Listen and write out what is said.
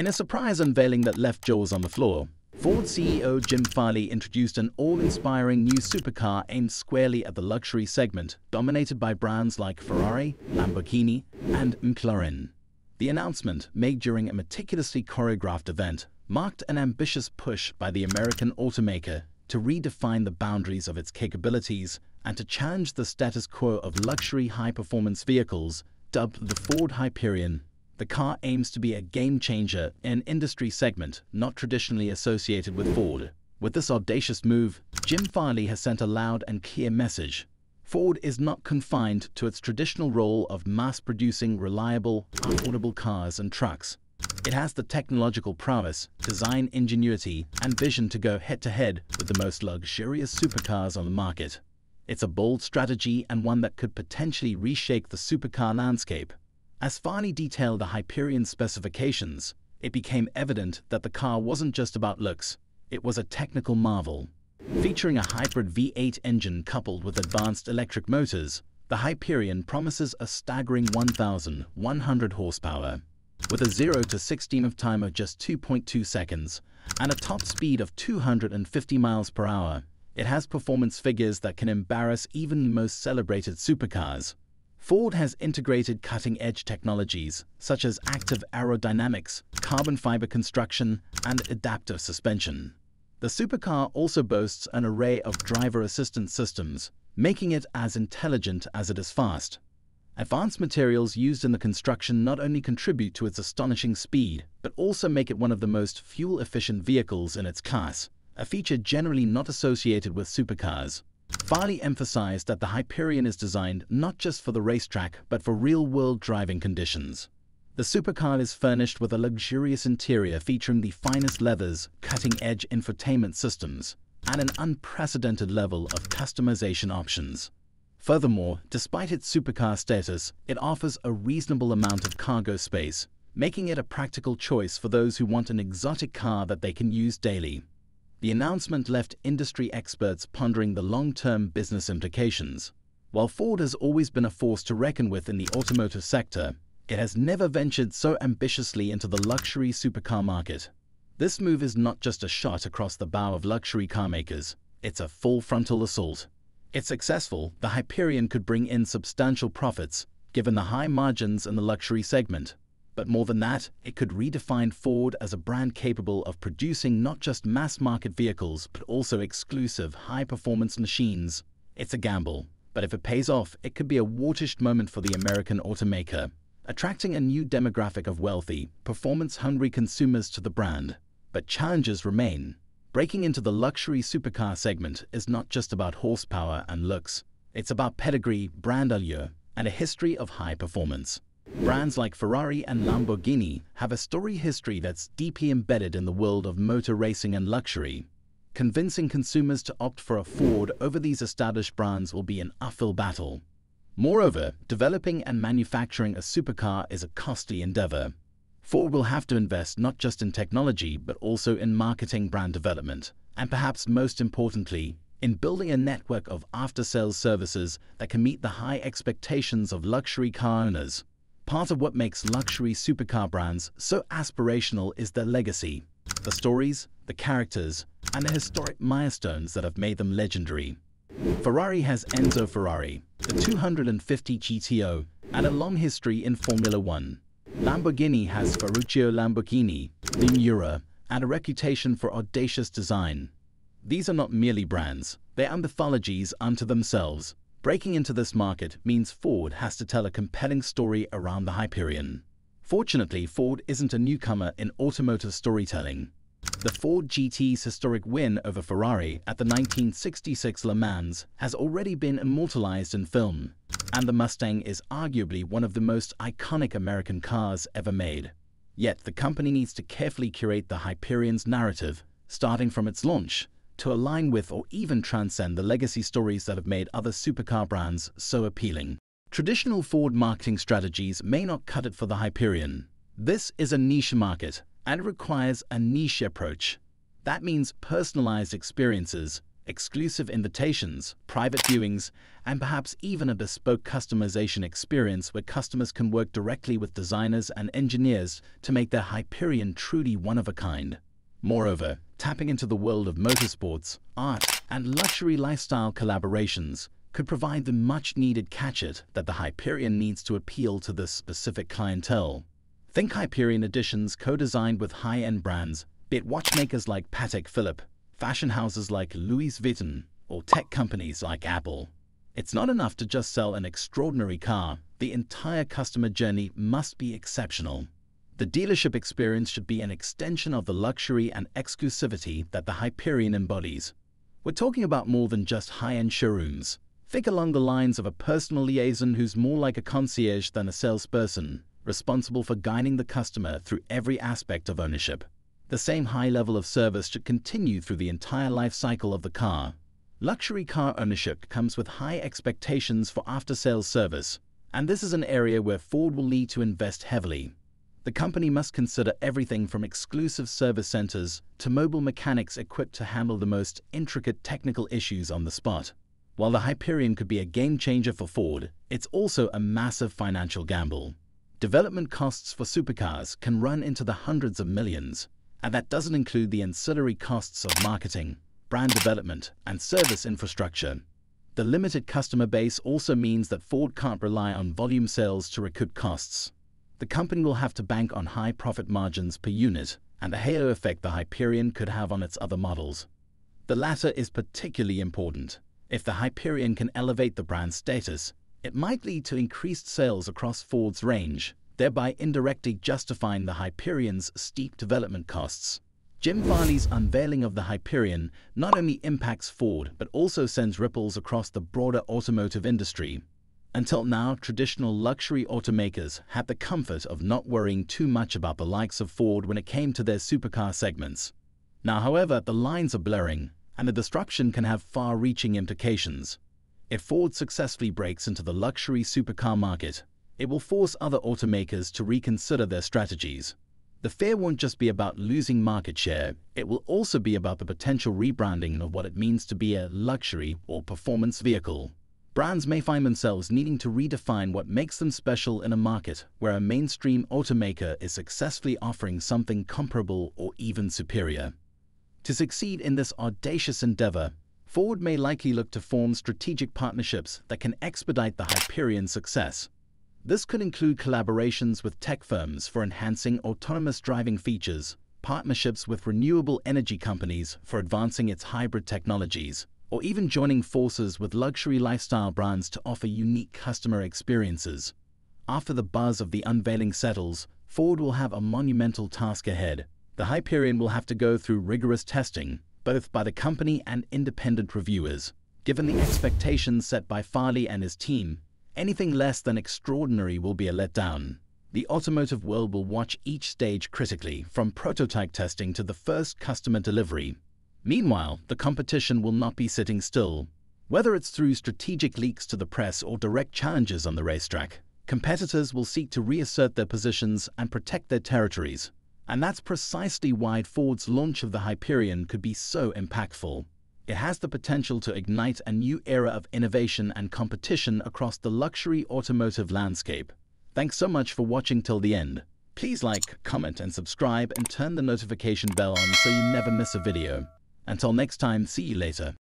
In a surprise unveiling that left jaws on the floor, Ford CEO Jim Farley introduced an awe-inspiring new supercar aimed squarely at the luxury segment, dominated by brands like Ferrari, Lamborghini, and McLaren. The announcement, made during a meticulously choreographed event, marked an ambitious push by the American automaker to redefine the boundaries of its capabilities and to challenge the status quo of luxury high-performance vehicles dubbed the Ford Hyperion. The car aims to be a game changer in an industry segment not traditionally associated with Ford. With this audacious move, Jim Farley has sent a loud and clear message. Ford is not confined to its traditional role of mass-producing reliable, affordable cars and trucks. It has the technological prowess, design ingenuity, and vision to go head-to-head -head with the most luxurious supercars on the market. It's a bold strategy and one that could potentially reshape the supercar landscape. As Farley detailed the Hyperion specifications, it became evident that the car wasn't just about looks, it was a technical marvel. Featuring a hybrid V8 engine coupled with advanced electric motors, the Hyperion promises a staggering 1,100 horsepower. With a 0 to 16 of time of just 2.2 seconds and a top speed of 250 miles per hour, it has performance figures that can embarrass even the most celebrated supercars. Ford has integrated cutting-edge technologies such as active aerodynamics, carbon fiber construction, and adaptive suspension. The supercar also boasts an array of driver assistance systems, making it as intelligent as it is fast. Advanced materials used in the construction not only contribute to its astonishing speed, but also make it one of the most fuel-efficient vehicles in its class, a feature generally not associated with supercars. Farley emphasized that the Hyperion is designed not just for the racetrack, but for real-world driving conditions. The supercar is furnished with a luxurious interior featuring the finest leathers, cutting-edge infotainment systems, and an unprecedented level of customization options. Furthermore, despite its supercar status, it offers a reasonable amount of cargo space, making it a practical choice for those who want an exotic car that they can use daily. The announcement left industry experts pondering the long-term business implications. While Ford has always been a force to reckon with in the automotive sector, it has never ventured so ambitiously into the luxury supercar market. This move is not just a shot across the bow of luxury carmakers, it's a full frontal assault. If successful, the Hyperion could bring in substantial profits, given the high margins in the luxury segment. But more than that, it could redefine Ford as a brand capable of producing not just mass-market vehicles, but also exclusive, high-performance machines. It's a gamble, but if it pays off, it could be a watershed moment for the American automaker, attracting a new demographic of wealthy, performance-hungry consumers to the brand. But challenges remain. Breaking into the luxury supercar segment is not just about horsepower and looks. It's about pedigree, brand allure, and a history of high performance. Brands like Ferrari and Lamborghini have a story history that's deeply embedded in the world of motor racing and luxury. Convincing consumers to opt for a Ford over these established brands will be an uphill battle. Moreover, developing and manufacturing a supercar is a costly endeavor. Ford will have to invest not just in technology, but also in marketing brand development, and perhaps most importantly, in building a network of after-sales services that can meet the high expectations of luxury car owners. Part of what makes luxury supercar brands so aspirational is their legacy, the stories, the characters, and the historic milestones that have made them legendary. Ferrari has Enzo Ferrari, the 250 GTO, and a long history in Formula One. Lamborghini has Ferruccio Lamborghini, the Miura, and a reputation for audacious design. These are not merely brands, they are mythologies unto themselves, Breaking into this market means Ford has to tell a compelling story around the Hyperion. Fortunately, Ford isn't a newcomer in automotive storytelling. The Ford GT's historic win over Ferrari at the 1966 Le Mans has already been immortalized in film, and the Mustang is arguably one of the most iconic American cars ever made. Yet the company needs to carefully curate the Hyperion's narrative, starting from its launch to align with or even transcend the legacy stories that have made other supercar brands so appealing. Traditional Ford marketing strategies may not cut it for the Hyperion. This is a niche market and it requires a niche approach. That means personalized experiences, exclusive invitations, private viewings, and perhaps even a bespoke customization experience where customers can work directly with designers and engineers to make their Hyperion truly one of a kind. Moreover, tapping into the world of motorsports, art, and luxury lifestyle collaborations could provide the much-needed catch-it that the Hyperion needs to appeal to this specific clientele. Think Hyperion editions co-designed with high-end brands, be it watchmakers like Patek Philippe, fashion houses like Louis Vuitton, or tech companies like Apple. It's not enough to just sell an extraordinary car, the entire customer journey must be exceptional. The dealership experience should be an extension of the luxury and exclusivity that the Hyperion embodies. We're talking about more than just high-end showrooms. Think along the lines of a personal liaison who's more like a concierge than a salesperson, responsible for guiding the customer through every aspect of ownership. The same high level of service should continue through the entire life cycle of the car. Luxury car ownership comes with high expectations for after-sales service, and this is an area where Ford will need to invest heavily. The company must consider everything from exclusive service centers to mobile mechanics equipped to handle the most intricate technical issues on the spot. While the Hyperion could be a game changer for Ford, it's also a massive financial gamble. Development costs for supercars can run into the hundreds of millions, and that doesn't include the ancillary costs of marketing, brand development, and service infrastructure. The limited customer base also means that Ford can't rely on volume sales to recoup costs. The company will have to bank on high profit margins per unit and the halo effect the Hyperion could have on its other models. The latter is particularly important. If the Hyperion can elevate the brand's status, it might lead to increased sales across Ford's range thereby indirectly justifying the Hyperion's steep development costs. Jim Farley's unveiling of the Hyperion not only impacts Ford, but also sends ripples across the broader automotive industry. Until now, traditional luxury automakers had the comfort of not worrying too much about the likes of Ford when it came to their supercar segments. Now, however, the lines are blurring, and the disruption can have far-reaching implications. If Ford successfully breaks into the luxury supercar market, it will force other automakers to reconsider their strategies. The fear won't just be about losing market share, it will also be about the potential rebranding of what it means to be a luxury or performance vehicle. Brands may find themselves needing to redefine what makes them special in a market where a mainstream automaker is successfully offering something comparable or even superior. To succeed in this audacious endeavor, Ford may likely look to form strategic partnerships that can expedite the Hyperion's success. This could include collaborations with tech firms for enhancing autonomous driving features, partnerships with renewable energy companies for advancing its hybrid technologies, or even joining forces with luxury lifestyle brands to offer unique customer experiences. After the buzz of the unveiling settles, Ford will have a monumental task ahead. The Hyperion will have to go through rigorous testing, both by the company and independent reviewers. Given the expectations set by Farley and his team, Anything less than extraordinary will be a letdown. The automotive world will watch each stage critically, from prototype testing to the first customer delivery. Meanwhile, the competition will not be sitting still. Whether it's through strategic leaks to the press or direct challenges on the racetrack, competitors will seek to reassert their positions and protect their territories. And that's precisely why Ford's launch of the Hyperion could be so impactful. It has the potential to ignite a new era of innovation and competition across the luxury automotive landscape. Thanks so much for watching till the end. Please like, comment and subscribe and turn the notification bell on so you never miss a video. Until next time, see you later.